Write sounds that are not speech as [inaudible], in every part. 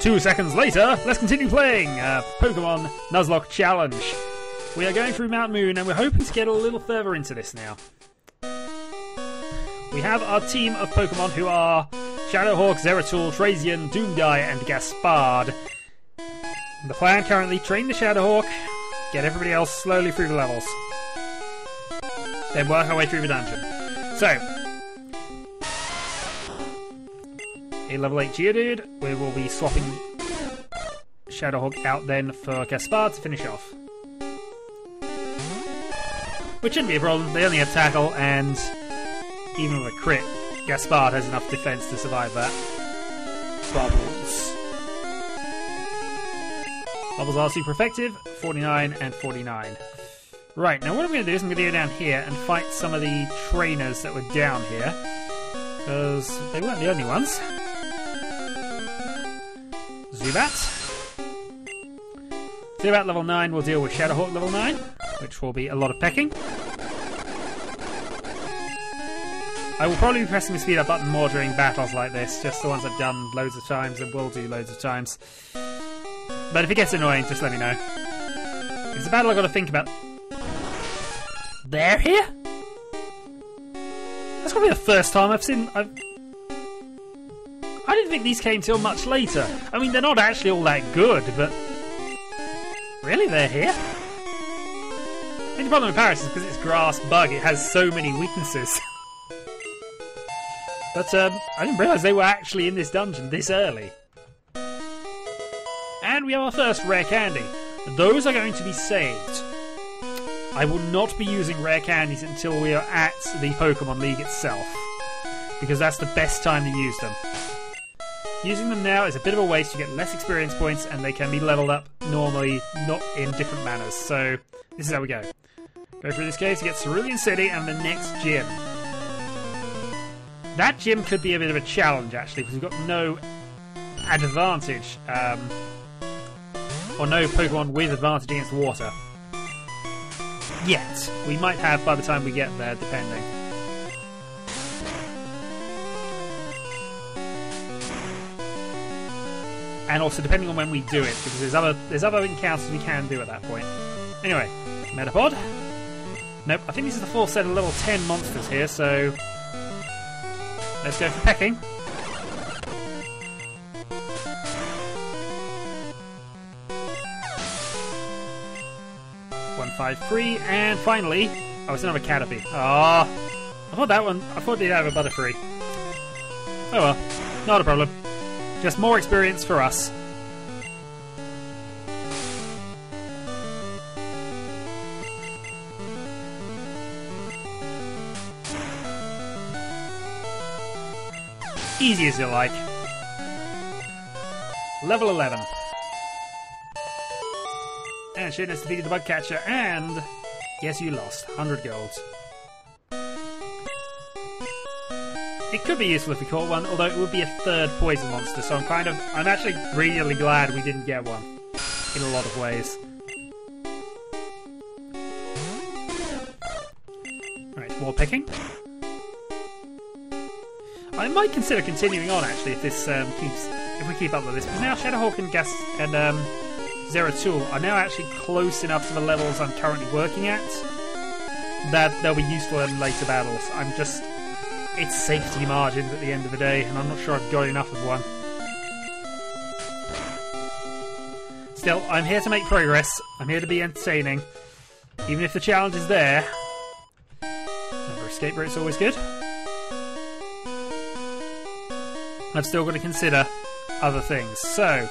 Two seconds later, let's continue playing uh, Pokemon Nuzlocke Challenge. We are going through Mount Moon and we're hoping to get a little further into this now. We have our team of Pokemon who are Shadowhawk, Zeratul, Trazian, Doomguy, and Gaspard. The plan currently train the Shadowhawk, get everybody else slowly through the levels, then work our way through the dungeon. So, a level 8 Geodude, we will be swapping Shadowhawk out then for Gaspard to finish off. Which shouldn't be a problem, they only have tackle and even with a crit, Gaspard has enough defense to survive that. Bubbles. Bubbles are super effective, 49 and 49. Right, now what I'm going to do is I'm going to go down here and fight some of the trainers that were down here. Because they weren't the only ones. Zubat. Zubat level 9 will deal with Shadowhawk level 9, which will be a lot of pecking. I will probably be pressing the speed up button more during battles like this, just the ones I've done loads of times and will do loads of times. But if it gets annoying, just let me know. It's a battle I've got to think about. They're here? That's probably the first time I've seen. I've... I didn't think these came till much later. I mean, they're not actually all that good, but. Really, they're here? I mean, the problem with Paras is because it's grass bug, it has so many weaknesses. [laughs] But um, I didn't realise they were actually in this dungeon this early. And we have our first rare candy. Those are going to be saved. I will not be using rare candies until we are at the Pokemon League itself. Because that's the best time to use them. Using them now is a bit of a waste, you get less experience points and they can be leveled up normally, not in different manners. So, this is how we go. Go through this case, you get Cerulean City and the next gym. That gym could be a bit of a challenge, actually, because we've got no advantage, um, or no Pokemon with advantage against water. Yet. We might have by the time we get there, depending. And also depending on when we do it, because there's other there's other encounters we can do at that point. Anyway, Metapod. Nope, I think this is the full set of level 10 monsters here, so Let's go for pecking. One five three, and finally, oh, it's another Caterpie. Ah, oh, I thought that one. I thought they'd have a Butterfree. Oh well, not a problem. Just more experience for us. Easy as you like. Level 11. And Shane has defeated the bug catcher, and Yes, you lost. 100 golds. It could be useful if we caught one, although it would be a third poison monster, so I'm kind of. I'm actually really glad we didn't get one. In a lot of ways. Right, more picking. I might consider continuing on actually if this um, keeps if we keep up with this because now Shadowhawk and Gas and um, Zeratul are now actually close enough to the levels I'm currently working at that they'll be useful in later battles. I'm just it's safety margins at the end of the day, and I'm not sure I've got enough of one. Still, I'm here to make progress. I'm here to be entertaining. Even if the challenge is there. Never escape route's always good. I've still got to consider other things. So,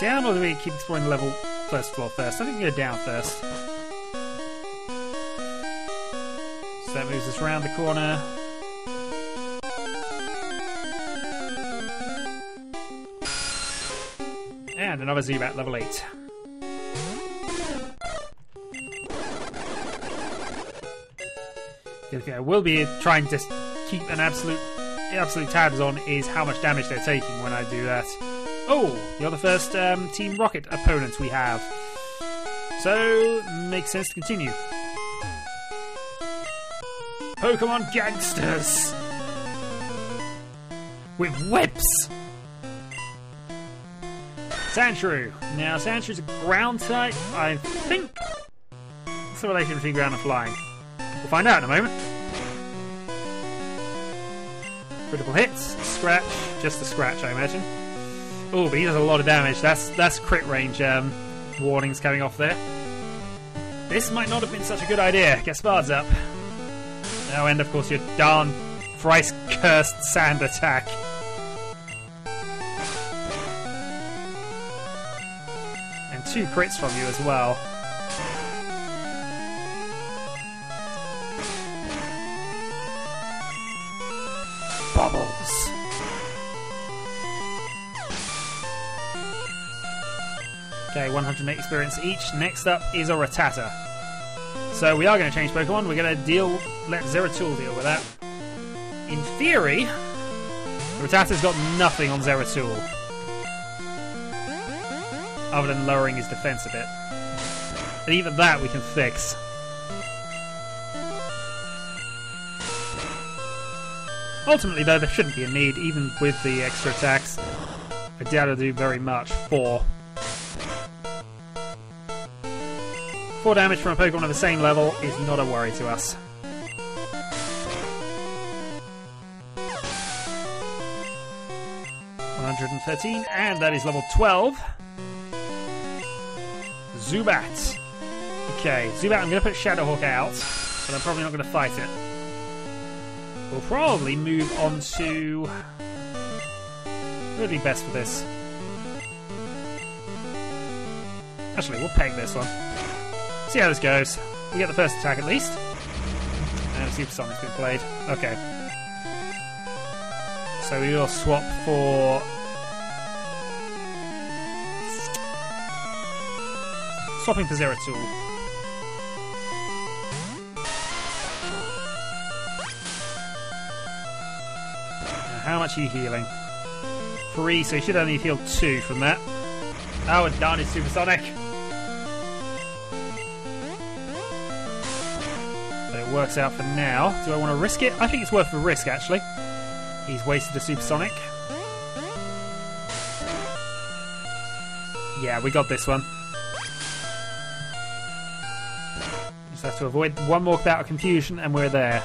down or do we keep exploring the level first floor first? I think we go down first. That moves us around the corner. And another Zubat level 8. Okay, I will be trying to keep an absolute absolute tabs on is how much damage they're taking when I do that. Oh, you're the first um, Team Rocket opponent we have. So, makes sense to continue. Pokemon Gangsters! With whips! Sandshrew. Now, Sandshrew's a ground type. I think. What's the relation between ground and flying? We'll find out in a moment. Critical hits, scratch, just a scratch, I imagine. Oh, but he does a lot of damage. That's that's crit range um, warnings coming off there. This might not have been such a good idea. Gaspard's up. Now, and of course your darn thrice cursed sand attack. And two crits from you as well. Bubbles. Okay, 108 experience each. Next up is a Rattata. So we are going to change Pokemon. We're going to deal, let Zeratul deal with that. In theory, Rattata's got nothing on Zeratul. Other than lowering his defense a bit. And even that we can fix. Ultimately, though, there shouldn't be a need, even with the extra attacks. I doubt it'll do very much. Four. Four damage from a Pokemon of the same level is not a worry to us. One hundred and thirteen, and that is level twelve. Zubat. Okay, Zubat, I'm going to put Shadowhawk out, but I'm probably not going to fight it. We'll probably move on to. Be best for this? Actually, we'll peg this one. See how this goes. We get the first attack at least. And Supersonic's been played. Okay. So we will swap for. Swapping for Zeratul. How much are you healing? Three, so you should only heal two from that. Oh, and darn it's supersonic. But it works out for now. Do I want to risk it? I think it's worth the risk, actually. He's wasted a supersonic. Yeah, we got this one. Just have to avoid one more bout of confusion, and we're there.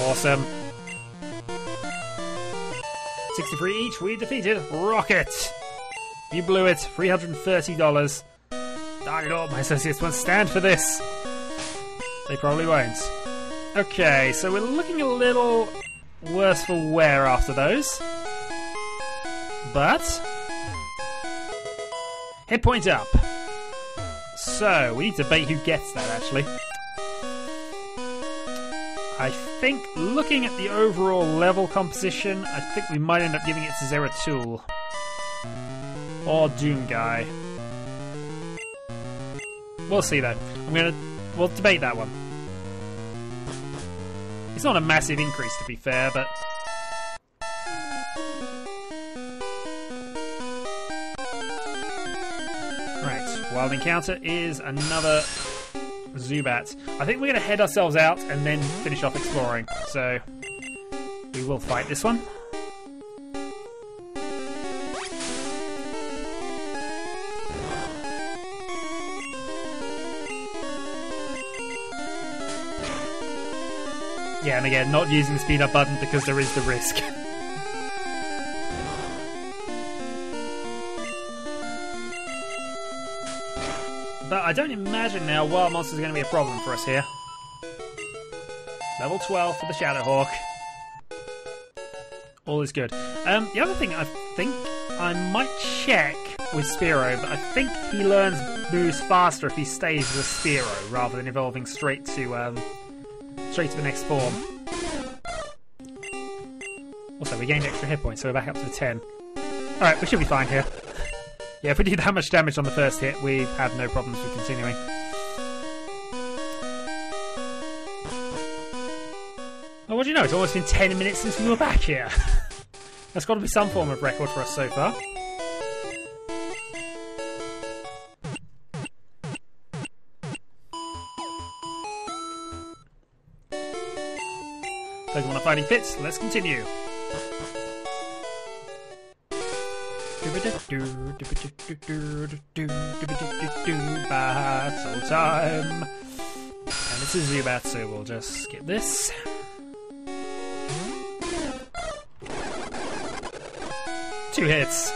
Awesome. 63 each, we defeated Rocket! You blew it, $330. Darn it all, my associates won't stand for this. They probably won't. Okay, so we're looking a little worse for wear after those. But. Hit point up. So, we need to debate who gets that actually. I think, looking at the overall level composition, I think we might end up giving it to Zeratul. Or Doom Guy. We'll see though. I'm gonna. We'll debate that one. It's not a massive increase to be fair, but. Wild Encounter is another Zubat. I think we're going to head ourselves out and then finish off exploring. So we will fight this one. Yeah, and again, not using the speed up button because there is the risk. [laughs] But I don't imagine now wild monsters are going to be a problem for us here. Level 12 for the Shadowhawk. All is good. Um, the other thing I think I might check with Spearow, but I think he learns moves faster if he stays as a Spearow rather than evolving straight to um, straight to the next form. Also, we gained extra hit points, so we're back up to 10. Alright, we should be fine here. Yeah, if we did that much damage on the first hit, we've had no problems with continuing. Oh, what do you know? It's almost been 10 minutes since we were back here. [laughs] That's got to be some form of record for us so far. Pokemon are fighting fits. Let's continue. Battle time! And this is Zubat, so we'll just skip this. Two hits.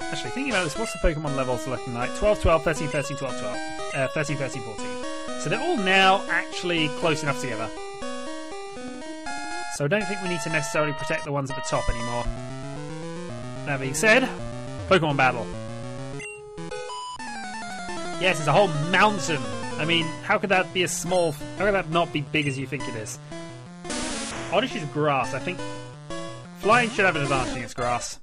Actually, thinking about this, what's the Pokemon levels looking like? 12, 12, 13, 13, 12, 12. Uh, 13, 13, 14. So they're all now actually close enough together. So I don't think we need to necessarily protect the ones at the top anymore. That being said, Pokemon battle. Yes, it's a whole mountain. I mean, how could that be a small... How could that not be big as you think it is? Oddish is grass. I think flying should have an advantage against grass.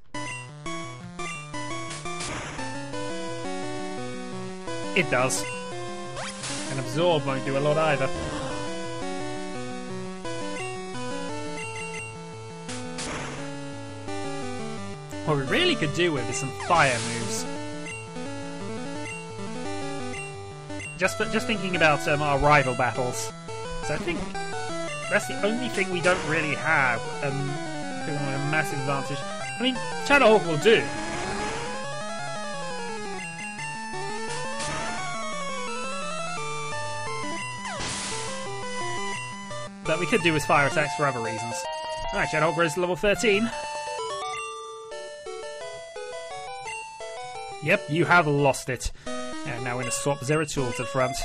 It does. And absorb won't do a lot either. What we really could do with is some fire moves. Just just thinking about um, our rival battles. So I think that's the only thing we don't really have um, a massive advantage. I mean, Shadowhawk will do. But we could do with fire attacks for other reasons. Alright, Shadowhawk grows to level 13. Yep, you have lost it. And now we're going to swap Zeratul to the front.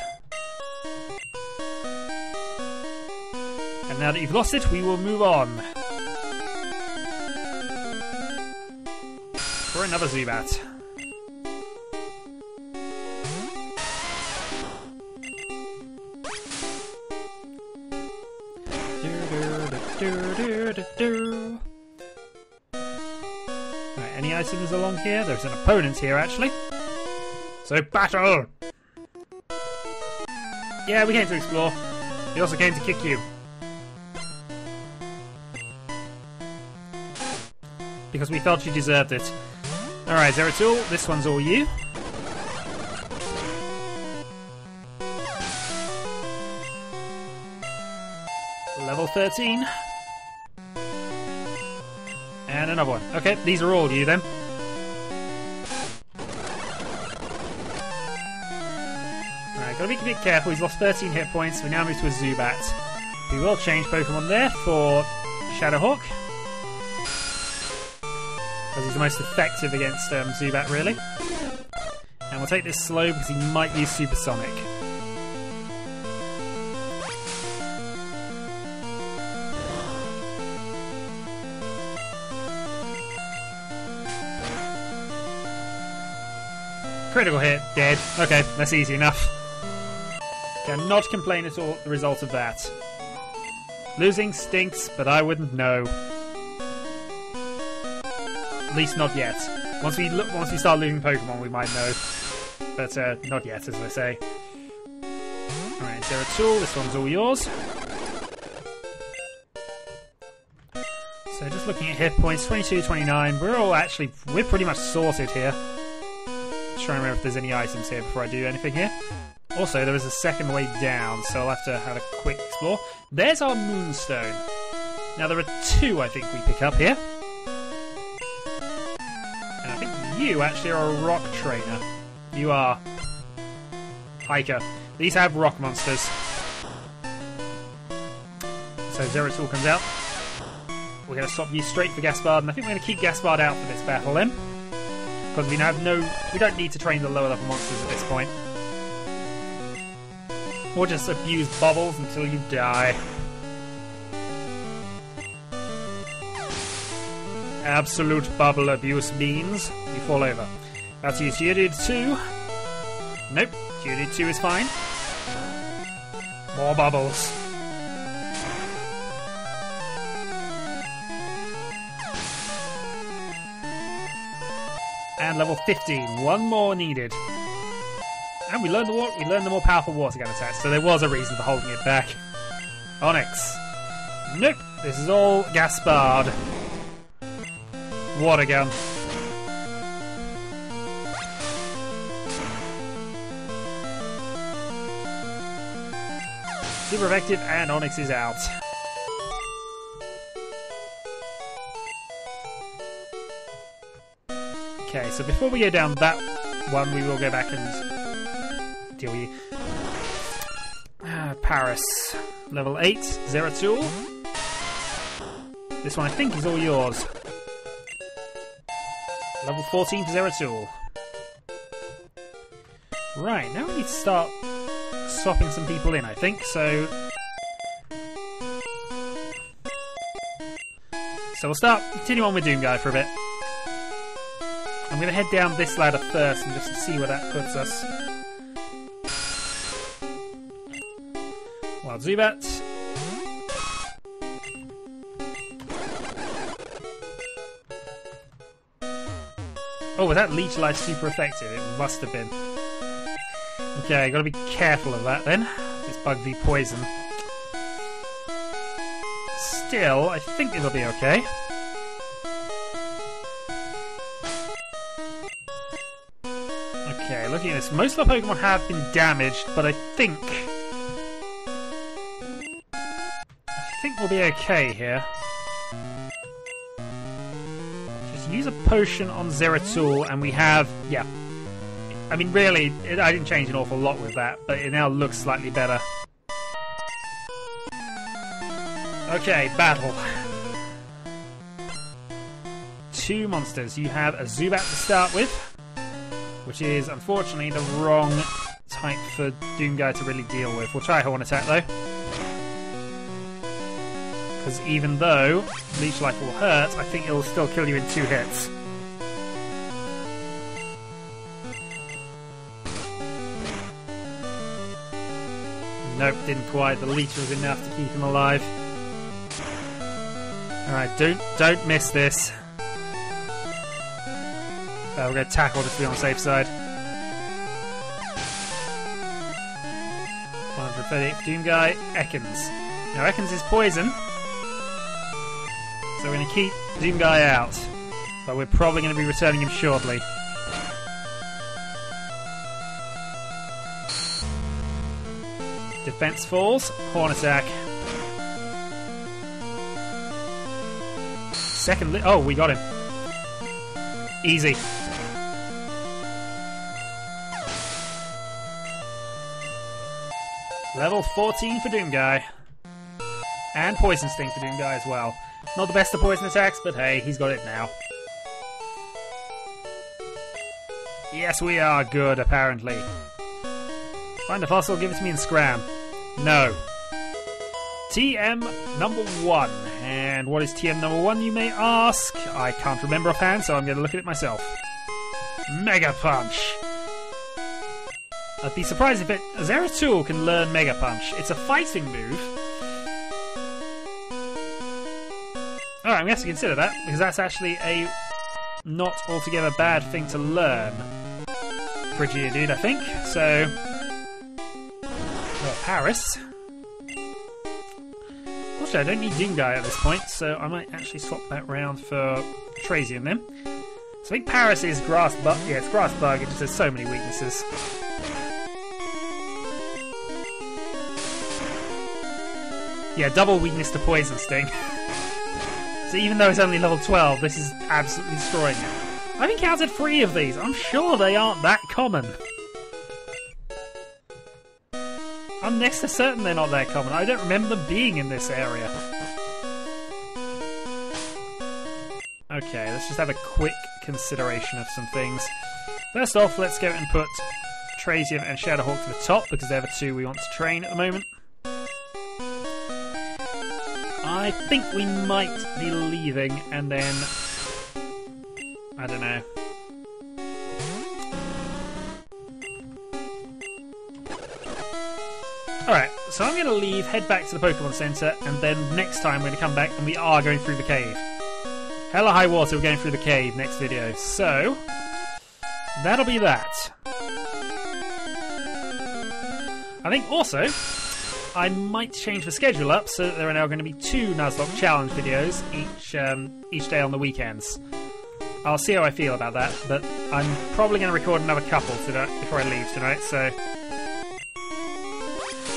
And now that you've lost it, we will move on. For another Zubat. Along here? There's an opponent here, actually. So, battle! Yeah, we came to explore. We also came to kick you. Because we felt you deserved it. Alright, Zeratul, this one's all you. Level 13. And another one. Okay, these are all you then. Alright, gotta be careful. He's lost 13 hit points. We now move to a Zubat. We will change Pokemon there for Shadowhawk. Because he's the most effective against um, Zubat, really. And we'll take this slow because he might use Supersonic. Critical hit, dead. Okay, that's easy enough. Cannot complain at all the result of that. Losing stinks, but I wouldn't know. At least not yet. Once we look, once we start losing Pokemon, we might know. But uh, not yet, as I say. Alright, Zeratul, this one's all yours. So just looking at hit points, 22, 29, we're all actually, we're pretty much sorted here. Just trying to remember if there's any items here before I do anything here. Also, there is a second way down, so I'll have to have a quick explore. There's our Moonstone. Now, there are two I think we pick up here. And I think you actually are a rock trainer. You are. Hiker. These have rock monsters. So Zeratul comes out. We're going to swap you straight for Gaspard, and I think we're going to keep Gaspard out for this battle then. Because we now have no... We don't need to train the lower level monsters at this point. Or just abuse bubbles until you die. Absolute bubble abuse means you fall over. That's use Geodude 2. Nope, Geodude 2 is fine. More bubbles. And level 15, one more needed. And we learned the we learned the more powerful water gun attack, so there was a reason for holding it back. Onix. Nope, this is all Gaspard. Water gun. Super effective and Onix is out. Okay, so before we go down that one, we will go back and you. Uh, Paras, level 8, Zeratul. This one I think is all yours. Level 14 for Zeratul. Right, now we need to start swapping some people in, I think, so... So we'll start, continue on with Doom Guy for a bit. I'm going to head down this ladder first and just see where that puts us. Zubat. Oh, was that Leech Life super effective? It must have been. Okay, gotta be careful of that then. This bug v poison. Still, I think it'll be okay. Okay, looking at this, most of the Pokemon have been damaged, but I think... we'll be okay here. Just use a potion on Zeratul, and we have... yeah. I mean, really, it, I didn't change an awful lot with that, but it now looks slightly better. Okay, battle. Two monsters. You have a Zubat to start with, which is unfortunately the wrong type for Doomguy to really deal with. We'll try Horn Attack though. Because even though Leech Life will hurt, I think it'll still kill you in two hits. Nope, didn't quite. The leech was enough to keep him alive. Alright, don't don't miss this. Uh, we're going to tackle just to be on the safe side. 138 Doom Guy, Ekans. Now Ekans is poison. We're going to keep Doom Guy out. But we're probably going to be returning him shortly. Defense falls, Horn attack. Second, li- oh, we got him. Easy. Level 14 for Doomguy. And Poison Sting for Doomguy as well. Not the best of poison attacks, but hey, he's got it now. Yes, we are good, apparently. Find a fossil, give it to me in Scram. No. TM number one. And what is TM number one, you may ask? I can't remember offhand, so I'm going to look at it myself. Mega Punch. I'd be surprised if it. Zeratul can learn Mega Punch. It's a fighting move. I'm going to have to consider that, because that's actually a not altogether bad thing to learn. For Geodude, I think. So. Paras. Also, I don't need Doomguy at this point, so I might actually swap that round for Trazian then. So I think Paras is Grass Bug. Yeah, it's Grass Bug, it just has so many weaknesses. Yeah, double weakness to Poison Sting. So even though it's only level 12, this is absolutely destroying it. I've encountered three of these. I'm sure they aren't that common. I'm next to certain they're not that common. I don't remember them being in this area. Okay, let's just have a quick consideration of some things. First off, let's go and put Trazian and Shadowhawk to the top because they're the two we want to train at the moment. I think we might be leaving and then... I don't know. Alright, so I'm going to leave, head back to the Pokemon Center, and then next time we're going to come back and we are going through the cave. Hella high water, we're going through the cave next video. So, that'll be that. I think also, I might change the schedule up so that there are now going to be two Nuzlocke challenge videos each um, each day on the weekends. I'll see how I feel about that, but I'm probably going to record another couple tonight before I leave tonight, so...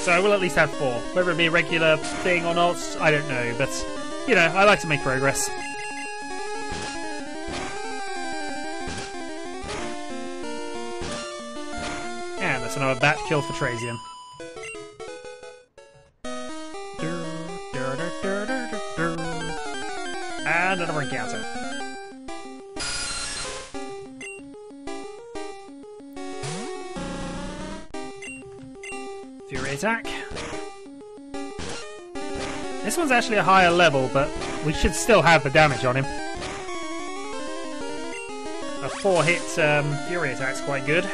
So I will at least have four. Whether it be a regular thing or not, I don't know, but, you know, I like to make progress. And that's another bat kill for Trazian. Encounter. Fury attack. This one's actually a higher level, but we should still have the damage on him. A four hit um, Fury attack's quite good.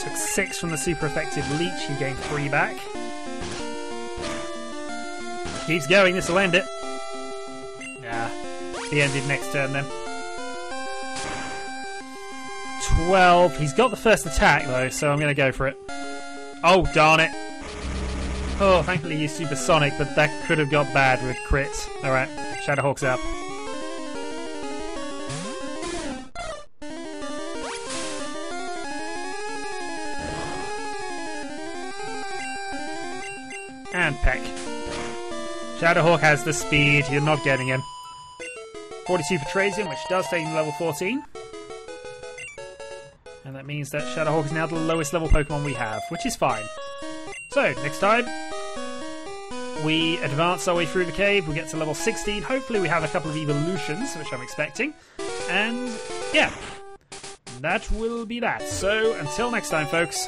Took six from the super effective leech, he gained three back. Keeps going, this will end it. Yeah, he ended next turn then. 12. He's got the first attack though, so I'm going to go for it. Oh, darn it. Oh, thankfully he's supersonic, but that could have got bad with crits. Alright, Shadowhawk's up. And Peck. Shadowhawk has the speed, you're not getting him. 42 for Trazian, which does take him to level 14. And that means that Shadowhawk is now the lowest level Pokemon we have, which is fine. So, next time, we advance our way through the cave, we get to level 16. Hopefully, we have a couple of evolutions, which I'm expecting. And yeah, that will be that. So, until next time, folks,